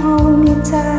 hold me tight.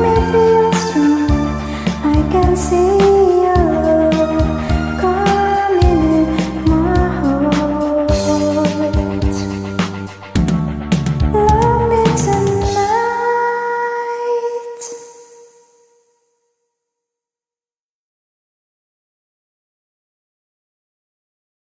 Thank you.